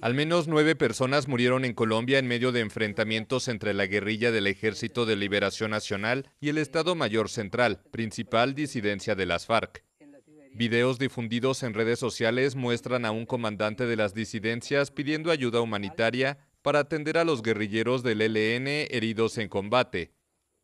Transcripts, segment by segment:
Al menos nueve personas murieron en Colombia en medio de enfrentamientos entre la guerrilla del Ejército de Liberación Nacional y el Estado Mayor Central, principal disidencia de las FARC. Videos difundidos en redes sociales muestran a un comandante de las disidencias pidiendo ayuda humanitaria para atender a los guerrilleros del ELN heridos en combate.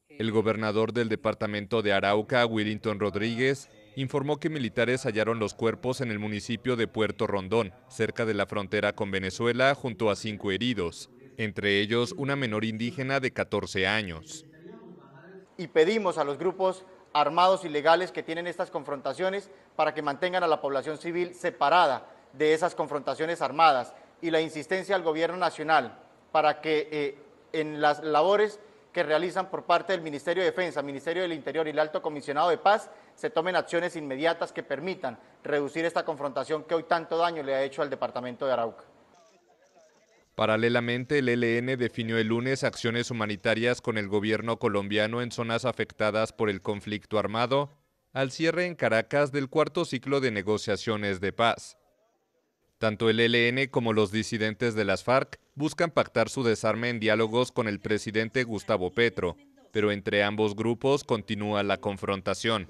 El gobernador del departamento de Arauca, Willington Rodríguez, informó que militares hallaron los cuerpos en el municipio de Puerto Rondón, cerca de la frontera con Venezuela, junto a cinco heridos, entre ellos una menor indígena de 14 años. Y pedimos a los grupos armados ilegales que tienen estas confrontaciones para que mantengan a la población civil separada de esas confrontaciones armadas y la insistencia al gobierno nacional para que eh, en las labores que realizan por parte del Ministerio de Defensa, Ministerio del Interior y el Alto Comisionado de Paz se tomen acciones inmediatas que permitan reducir esta confrontación que hoy tanto daño le ha hecho al departamento de Arauca. Paralelamente, el ELN definió el lunes acciones humanitarias con el gobierno colombiano en zonas afectadas por el conflicto armado, al cierre en Caracas del cuarto ciclo de negociaciones de paz. Tanto el ELN como los disidentes de las FARC buscan pactar su desarme en diálogos con el presidente Gustavo Petro, pero entre ambos grupos continúa la confrontación.